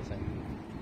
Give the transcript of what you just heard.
すみま。